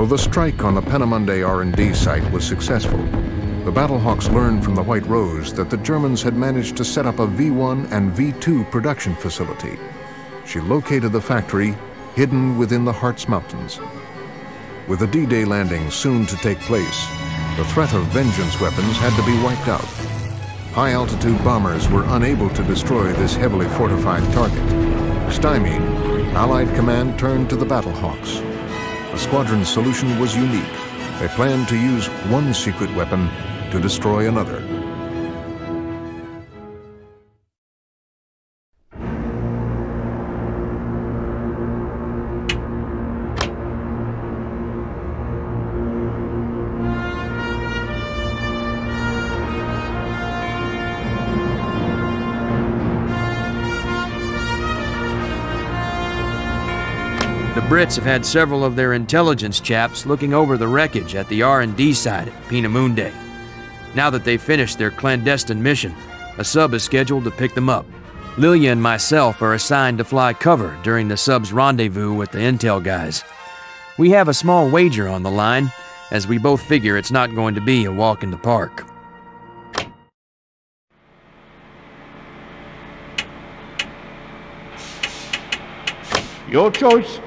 Though the strike on the Peenemünde R&D site was successful, the Battlehawks learned from the White Rose that the Germans had managed to set up a V-1 and V-2 production facility. She located the factory hidden within the Harz Mountains. With the D-Day landing soon to take place, the threat of vengeance weapons had to be wiped out. High-altitude bombers were unable to destroy this heavily fortified target. Stymied, Allied command turned to the Battlehawks. The squadron's solution was unique. They planned to use one secret weapon to destroy another. Brits have had several of their intelligence chaps looking over the wreckage at the R&D site at Peenemünde. Now that they've finished their clandestine mission, a sub is scheduled to pick them up. Lilia and myself are assigned to fly cover during the sub's rendezvous with the intel guys. We have a small wager on the line, as we both figure it's not going to be a walk in the park. Your choice.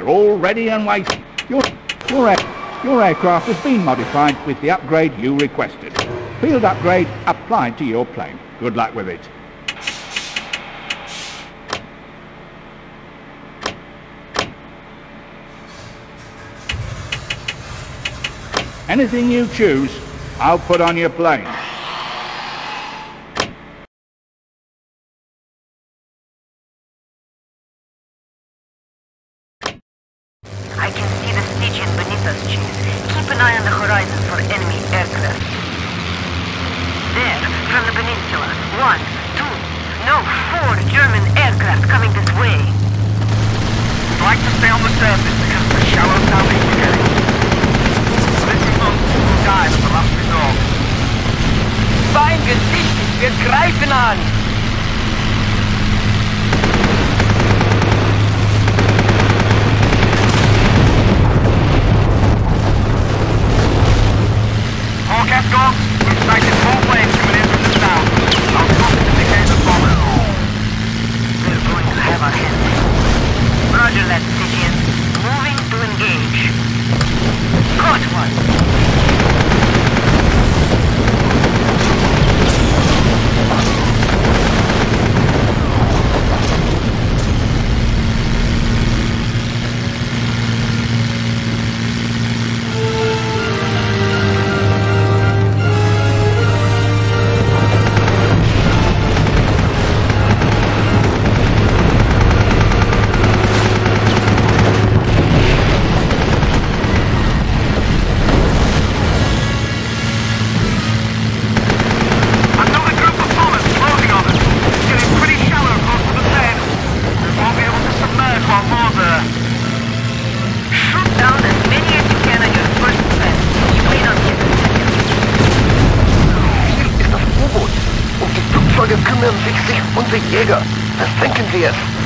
They're all ready and waiting. Your, your, your aircraft has been modified with the upgrade you requested. Field upgrade applied to your plane. Good luck with it. Anything you choose, I'll put on your plane. Hunde, Wichsig und Jäger. Was denken Sie jetzt?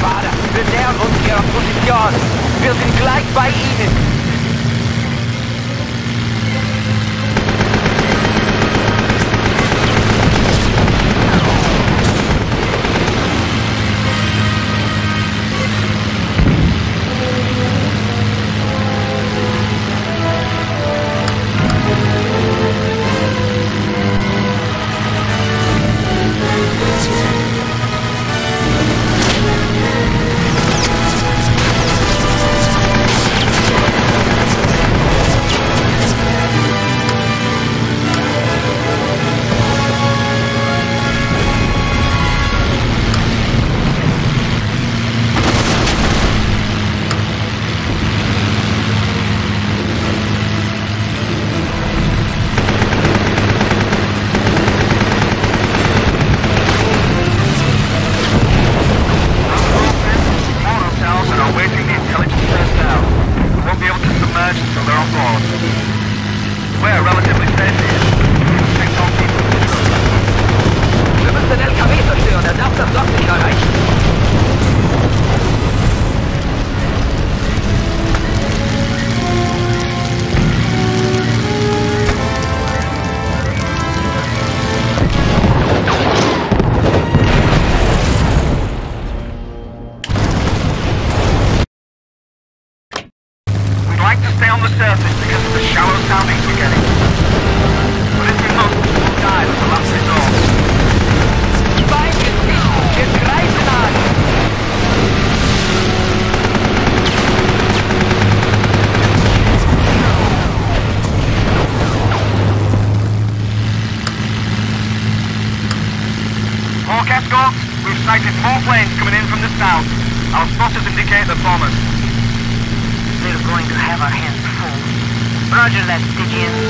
Schade, wir nähern uns ihrer Position. Wir sind gleich bei ihnen. Roger that, Stygian.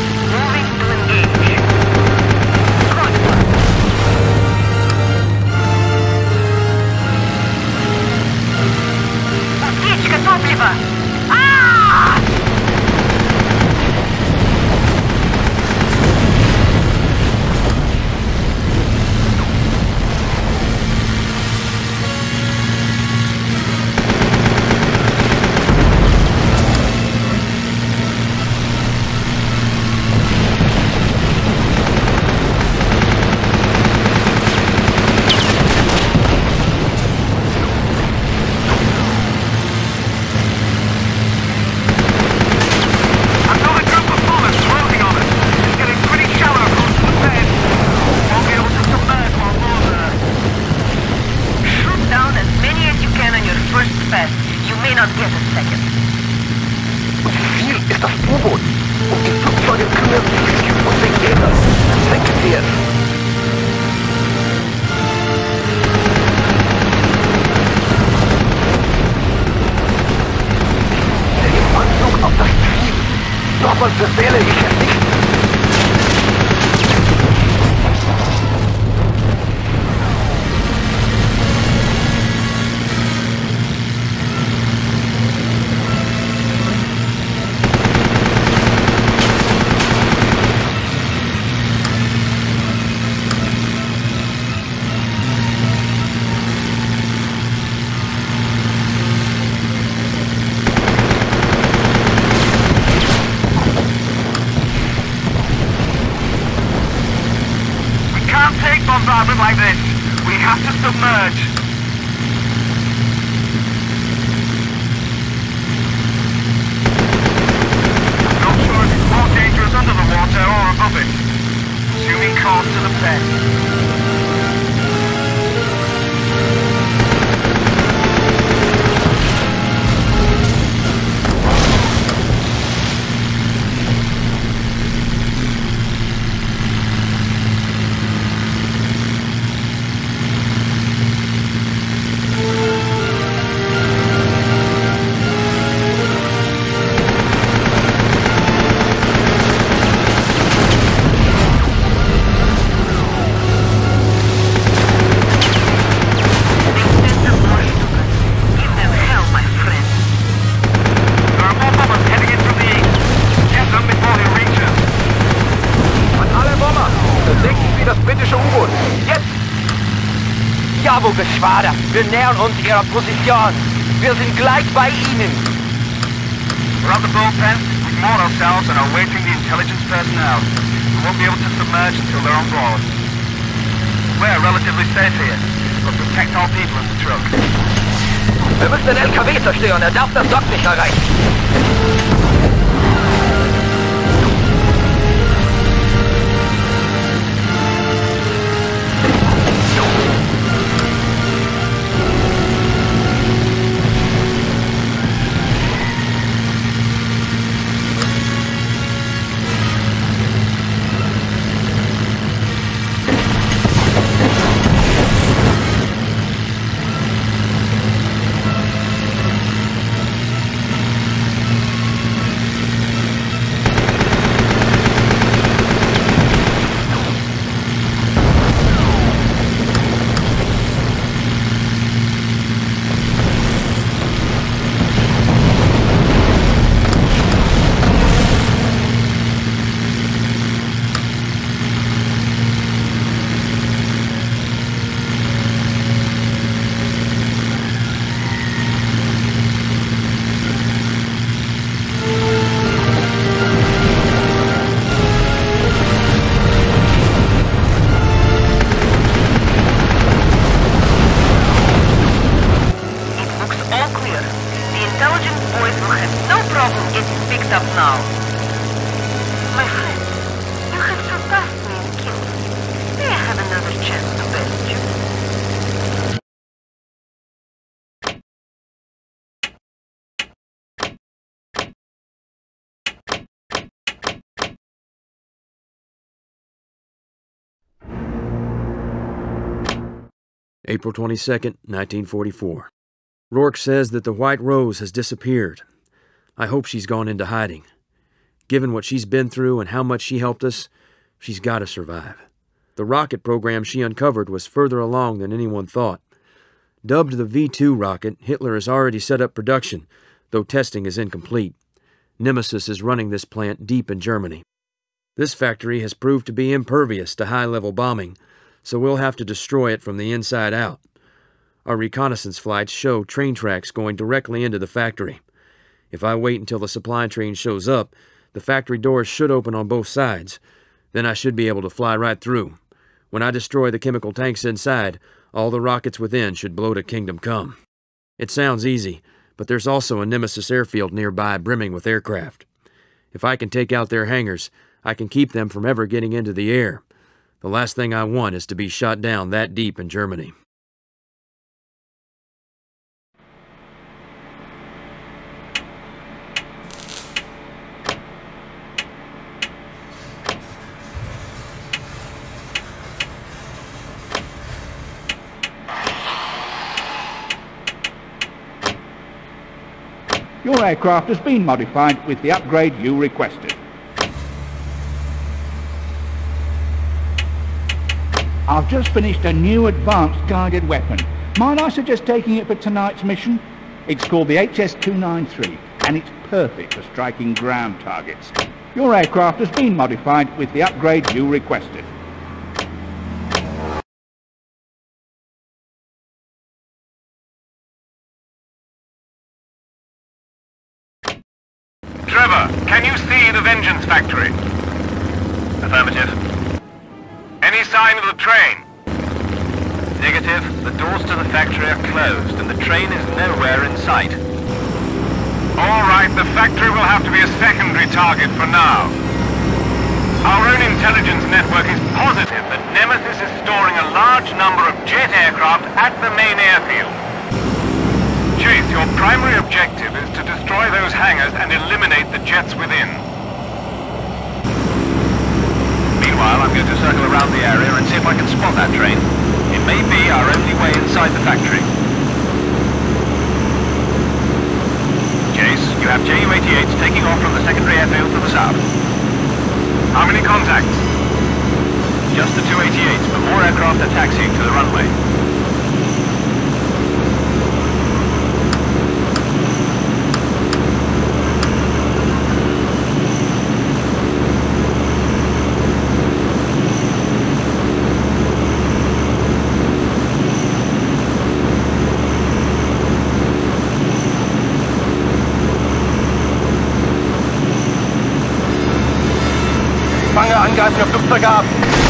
Wir nähern uns Ihrer Position. Wir sind gleich bei Ihnen. We're at the boat. We've moored ourselves and are waiting the intelligence personnel. We won't be able to submerge until they're on board. We're relatively safe here, but protect our people in the truck. Wir müssen den LKW zerstören. Er darf das Dock nicht erreichen. April 22, 1944. Rourke says that the White Rose has disappeared. I hope she's gone into hiding. Given what she's been through and how much she helped us, she's got to survive. The rocket program she uncovered was further along than anyone thought. Dubbed the V 2 rocket, Hitler has already set up production, though testing is incomplete. Nemesis is running this plant deep in Germany. This factory has proved to be impervious to high level bombing, so we'll have to destroy it from the inside out. Our reconnaissance flights show train tracks going directly into the factory. If I wait until the supply train shows up, the factory doors should open on both sides. Then I should be able to fly right through. When I destroy the chemical tanks inside, all the rockets within should blow to Kingdom Come. It sounds easy, but there's also a Nemesis airfield nearby brimming with aircraft. If I can take out their hangars, I can keep them from ever getting into the air. The last thing I want is to be shot down that deep in Germany. Your aircraft has been modified with the upgrade you requested. I've just finished a new advanced guided weapon. Might I suggest taking it for tonight's mission? It's called the HS-293, and it's perfect for striking ground targets. Your aircraft has been modified with the upgrade you requested. Trevor, can you see the Vengeance Factory? Affirmative. Any sign of the train? Negative. The doors to the factory are closed and the train is nowhere in sight. All right, the factory will have to be a secondary target for now. Our own intelligence network is positive that Nemesis is storing a large number of jet aircraft at the main airfield. Chase, your primary objective is to destroy those hangars and eliminate the jets within. Meanwhile, I'm going to circle around the area and see if I can spot that train. It may be our only way inside the factory. Chase, you have Ju-88s taking off from the secondary airfield to the south. How many contacts? Just the two 88s, but more aircraft are taxiing to the runway. Waffe gehabt.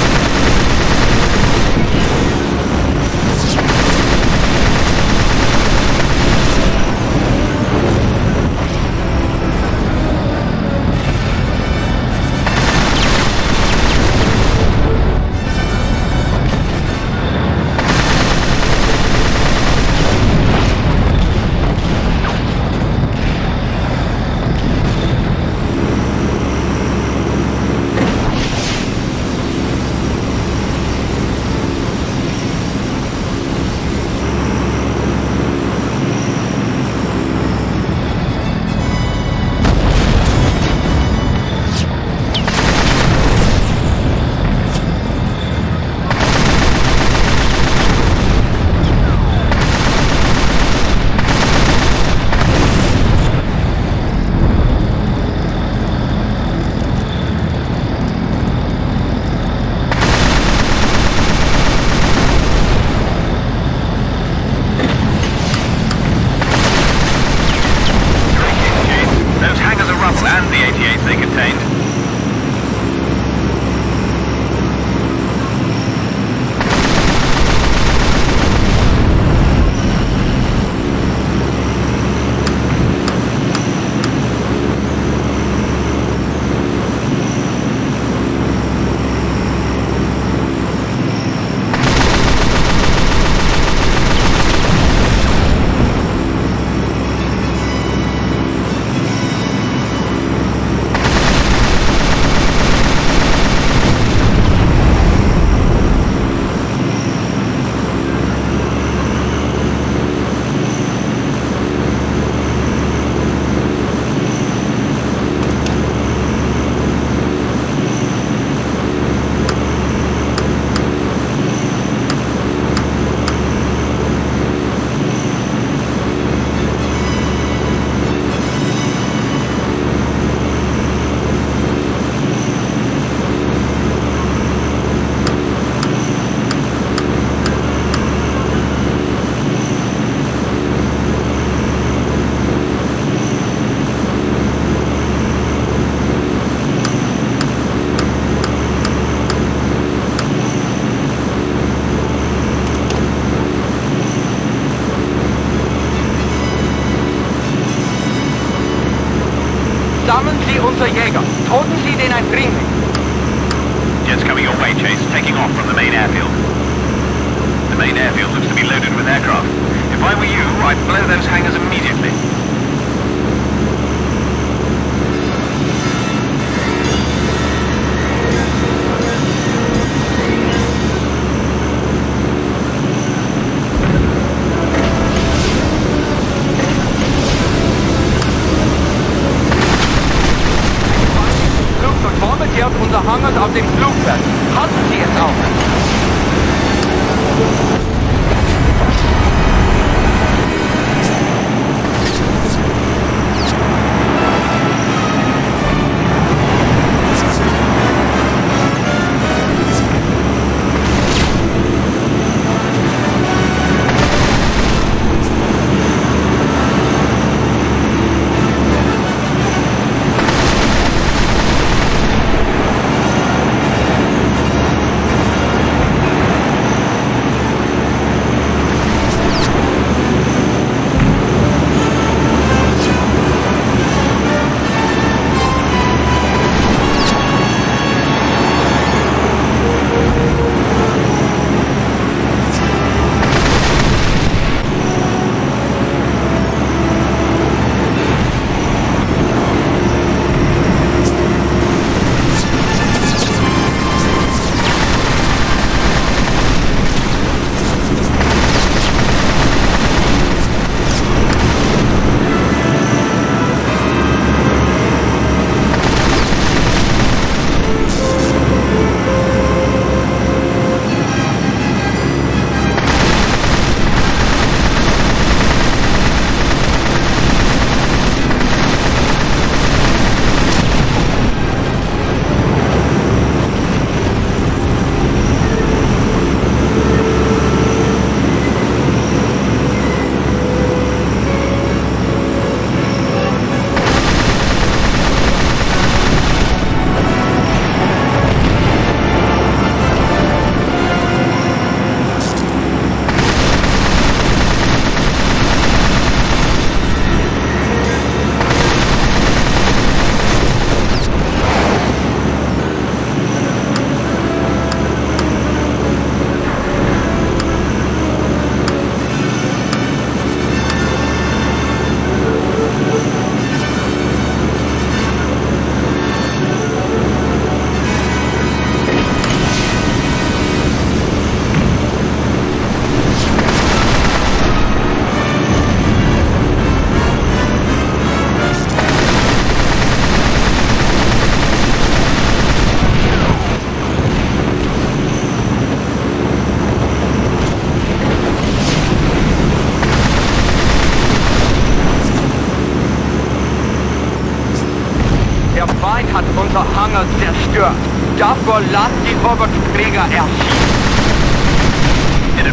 It'd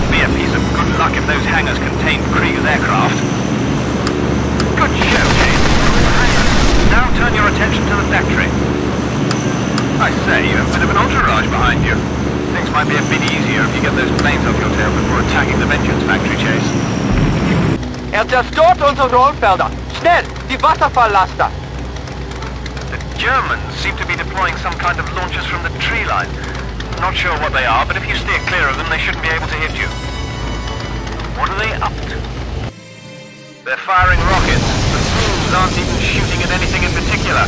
be a piece of good luck if those hangars contained Krieger's aircraft. Good show, Chase. Now turn your attention to the factory. I say, you have a bit of an entourage behind you. Things might be a bit easier if you get those planes off your tail before attacking the Vengeance factory, Chase. Er zerstört unsere Rollfelder. Schnell, die Wasserfalllaster. The Germans seem to be deploying some kind of launchers from the tree line. Not sure what they are, but if you steer clear of them, they shouldn't be able to hit you. What are they up to? They're firing rockets. The fools aren't even shooting at anything in particular.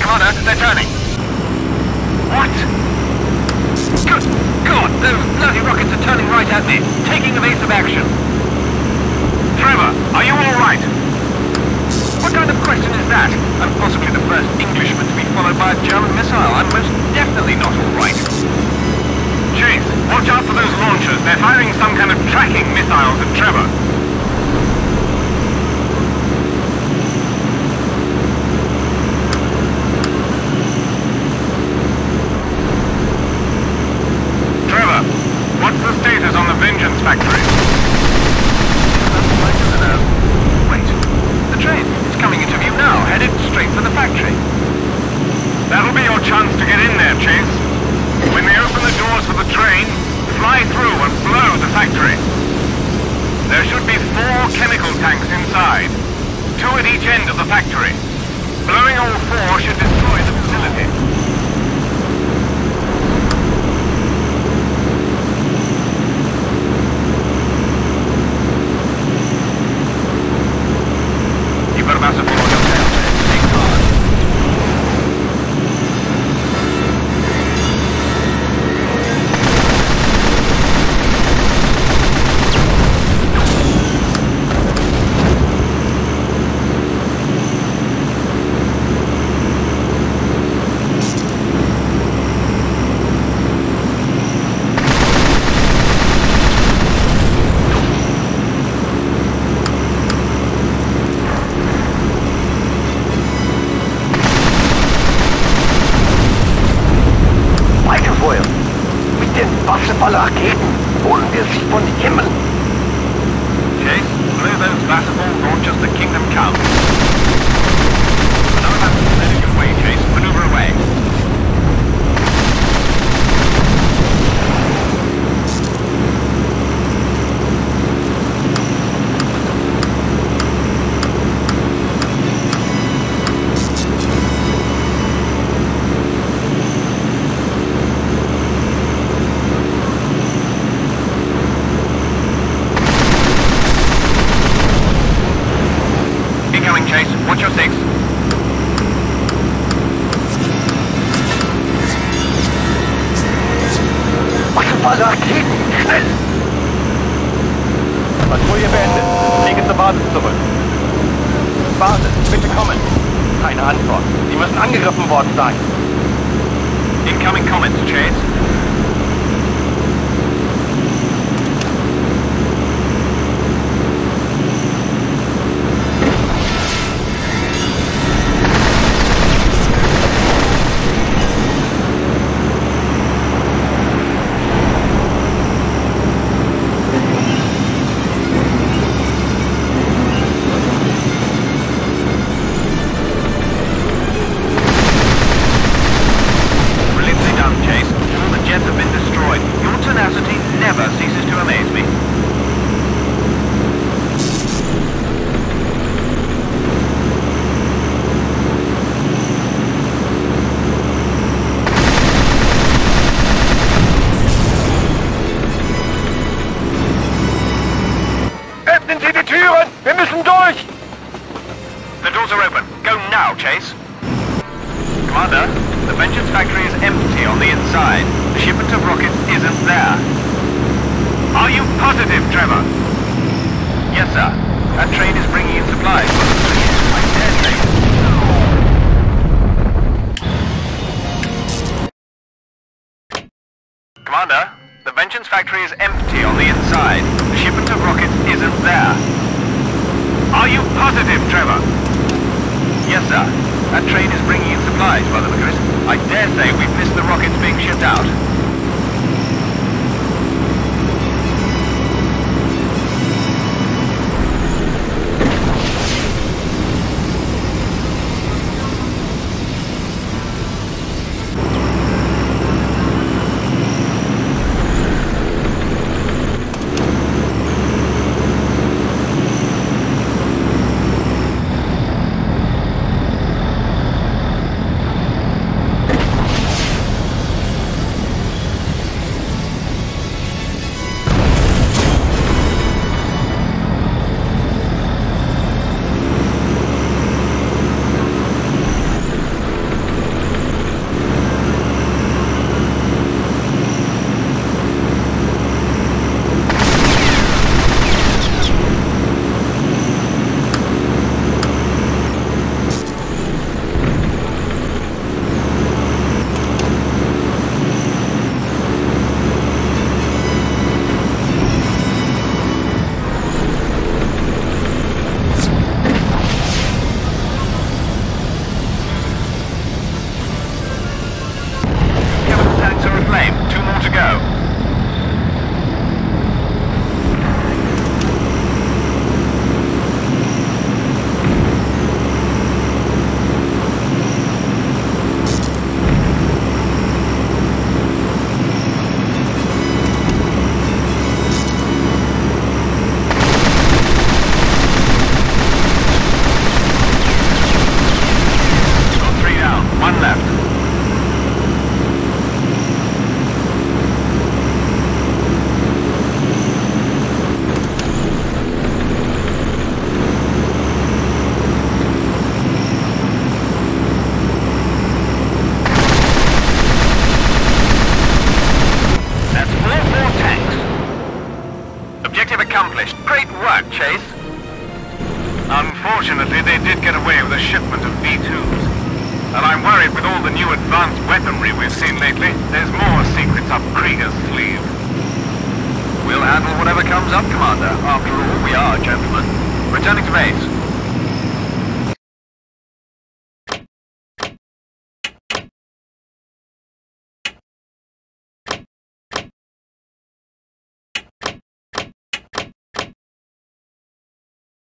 Commander, they're turning. What? Good God, those bloody rockets are turning right at me, taking evasive action. Trevor, are you all right? What kind of question is that? I'm possibly the first Englishman to be followed by a German missile. I'm most definitely not all right. Chase, watch out for those launchers. They're firing some kind of tracking missiles at. Trevor, Comet. Keine Antwort. Sie müssen angegriffen worden sein. Incoming Comets, Chase. I dare say we've missed the rockets being shipped out.